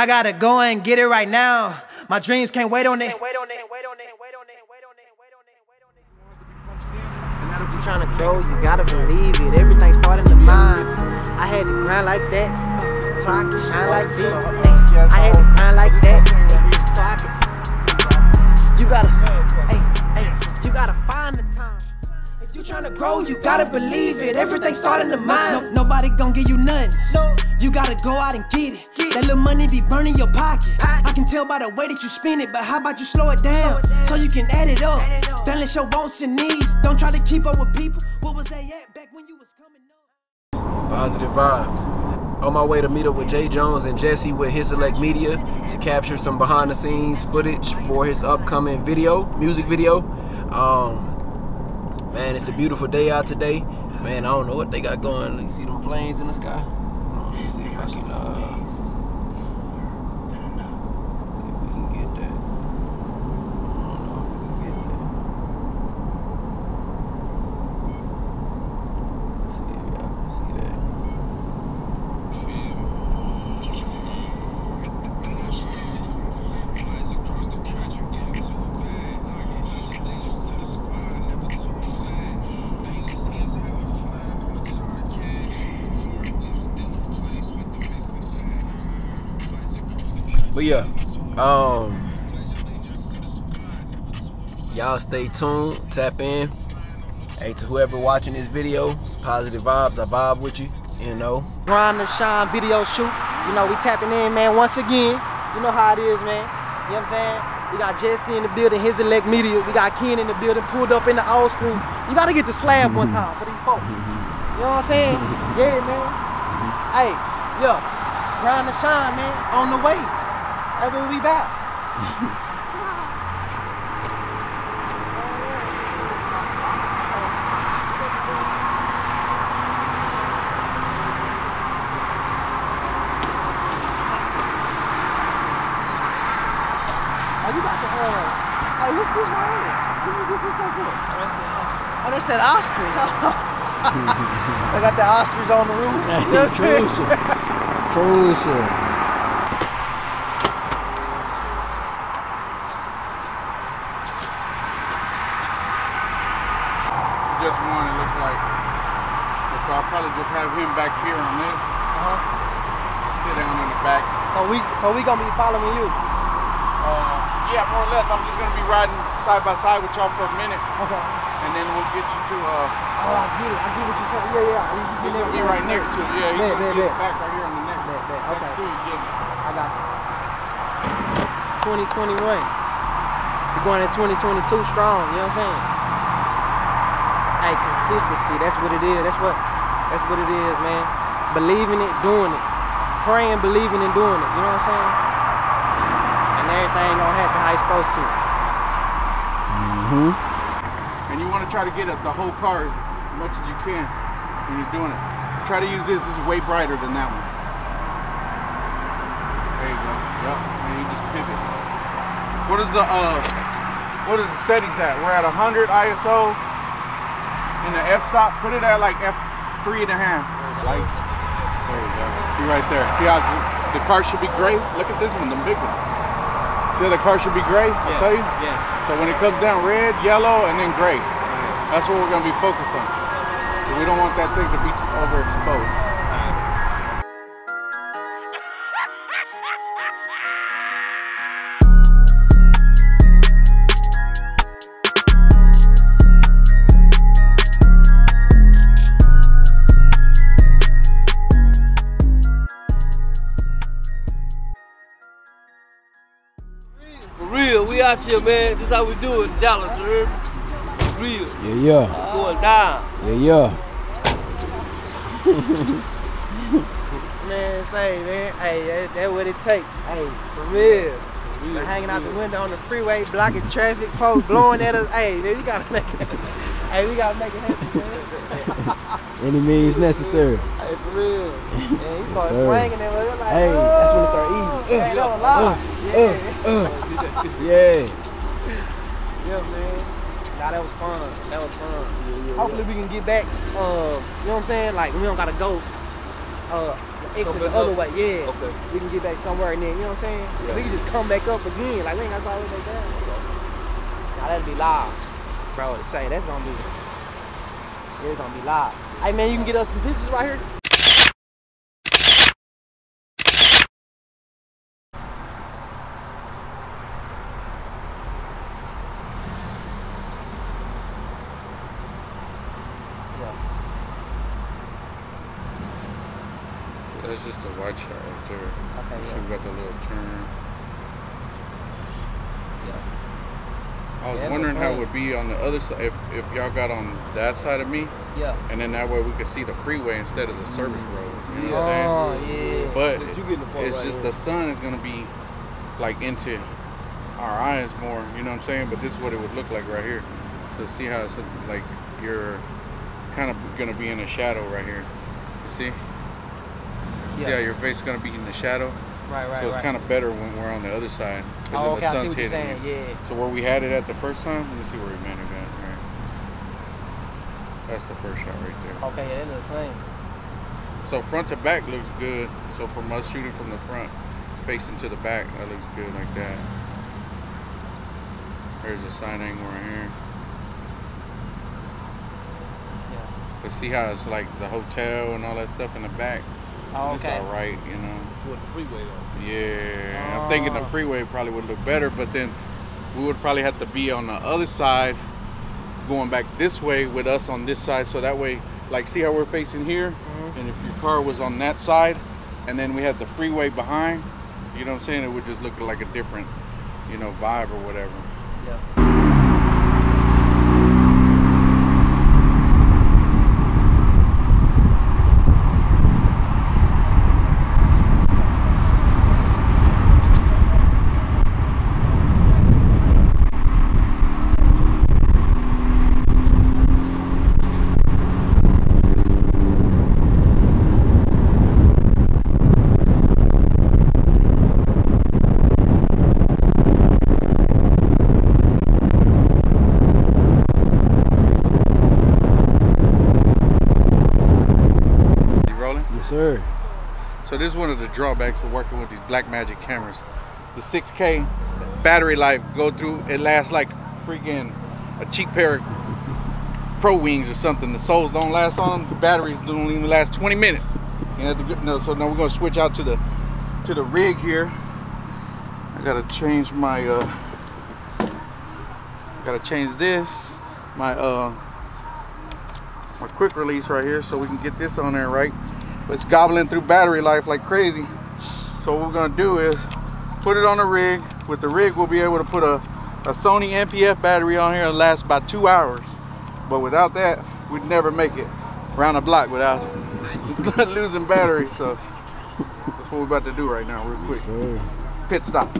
I gotta go and get it right now. My dreams can't wait on it. Be trying to grow, you gotta believe it. Everything starting to mind. I had to grind like that, so I can shine like this. I had to grind like that, so I can. You gotta, hey, hey, you gotta find the time. If you tryna grow, you gotta believe it. Everything starting to mind. No, nobody gon' give you nothing. You gotta go out and get it. That little money be burning your pocket. I can tell by the way that you spend it, but how about you slow it down so you can add it up? Balance your wants and needs. Don't try to keep up with people. What was they at back when you was coming up? Positive vibes. On my way to meet up with Jay Jones and Jesse with His Elect Media to capture some behind the scenes footage for his upcoming video, music video. Um, man, it's a beautiful day out today. Man, I don't know what they got going. You see them planes in the sky? Let me see if I can, uh, But yeah, um, y'all stay tuned, tap in. Hey, to whoever watching this video, positive vibes, I vibe with you, you know. Grind the shine video shoot. You know, we tapping in, man, once again. You know how it is, man. You know what I'm saying? We got Jesse in the building, his elect media. We got Ken in the building, pulled up in the old school. You gotta get the slab one time for these folks. You know what I'm saying? Yeah, man. Hey, yo, grind the shine, man, on the way. That's when be back. Oh, you got the, uh, hey, what's this right here? Me get this up here. Oh, that's that ostrich. I got the ostrich on the roof. You what Crucial. Crucial. just one, it looks like. And so I'll probably just have him back here on this. Uh-huh. Sit down in the back. So we, so we gonna be following you. Uh, yeah, more or less. I'm just gonna be riding side by side with y'all for a minute, Okay. and then we'll get you to. Uh, Oh, I get it. I get what you're saying. Yeah, yeah. You, you he's gonna be right next to it. Yeah, he's bet, be back right here on the neck. Bet. Next Okay. to you, getting it. I got you. 2021. We're going at 2022 strong. You know what I'm saying? Hey, consistency. That's what it is. That's what. That's what it is, man. Believing it, doing it. Praying, believing, and doing it. You know what I'm saying? And everything gonna happen how it's supposed to. Mm-hmm. And you want to try to get the whole car as much as you can when you're doing it. Try to use this. This is way brighter than that one. There you go. Yep. And you just pivot. What is the uh? What is the settings at? We're at 100 ISO. In the f-stop, put it at like f three and a half. Like, there you go. See right there. See how the car should be gray? Look at this one, the big one. See how the car should be gray? I tell you. Yeah. So when it comes down red, yellow, and then gray, that's what we're gonna be focused on. We don't want that thing to be overexposed. Out here, man. This how we do it in Dallas, you heard me? For real. Yeah, yeah. Going down. Yeah, yeah. Man, say, man, hey, that, that what it take. Hey, for real. real, Been hanging for out the window on the freeway, blocking traffic, folks blowing at us. Hey, man, we gotta make it. hey, we gotta make it happen, man. Any means necessary. hey, for real. Man, he started sir. swinging and we like, Hey, that's when it start oh, eating. Hey, Uh, don't lie. yeah. Uh, uh. Yeah. yeah, man. Nah, that was fun. That was fun. Hopefully we can get back. Uh, you know what I'm saying? Like we don't gotta go. Uh, exit the other up? way. Yeah. Okay. We can get back somewhere and then, you know what I'm saying? Yeah. We can just come back up again. Like, we ain't got to go all the way back down. Now, that'd be live. Bro, to say, that's gonna be, it's gonna be live. Hey, man, you can get us some pictures right here? Yeah. That's just a wide shot right there. Okay, So yeah. we got the little turn. Yeah. I was Yeah, wondering how it would be on the other side if, if y'all got on that side of me, Yeah. and then that way we could see the freeway instead of the service road. You know what I'm Oh, yeah. But But you getting the it's right just here. the sun is gonna be like into our eyes more. You know what I'm saying? But this is what it would look like right here. So see how it's like you're kind of gonna be in a shadow right here. You see? Yeah, your face is gonna be in the shadow. Right, right, so it's right. kind of better when we're on the other side. Oh, okay, see sun's hitting saying. Yeah. So where we had it at the first time, let me see where we managed at. Right. That's the first shot right there. Okay, yeah, that looks clean. So front to back looks good. So from us shooting from the front, facing to the back, that looks good like that. There's a side angle right here. Yeah. But see how it's like the hotel and all that stuff in the back. Oh, It's all right, you know. Toward the freeway though. Yeah, I'm thinking the Oh. freeway probably would look better, but then we would probably have to be on the other side, going back this way with us on this side, so that way, like, see how we're facing here, Mhm. and if your car was on that side, and then we had the freeway behind, you know what I'm saying? It would just look like a different, you know, vibe or whatever. Yeah. You rolling? Yes, sir. So this is one of the drawbacks of working with these Blackmagic cameras. The 6K battery life go through, it lasts like freaking a cheap pair of Pro Wings or something. The soles don't last on. The batteries don't even last 20 minutes. You so now we're gonna switch out to the to the rig here. I gotta change my uh gotta change this. My uh my quick release right here so we can get this on there right. It's gobbling through battery life like crazy. So what we're gonna do is put it on the rig. With the rig, we'll be able to put a, a Sony NPF battery on here and last about two hours. But without that, we'd never make it around the block without losing battery. So that's what we're about to do right now, real quick. Pit stop.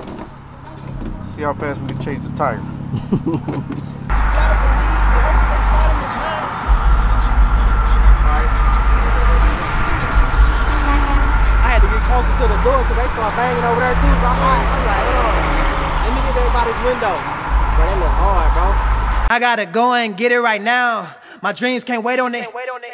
See how fast we can change the tire. closer to the door because they start banging over there too. So I'm like, I'm like, hold on. Let me get everybody's window. But they look hard, bro. I gotta go and get it right now. My dreams can't wait on it. Wait on it.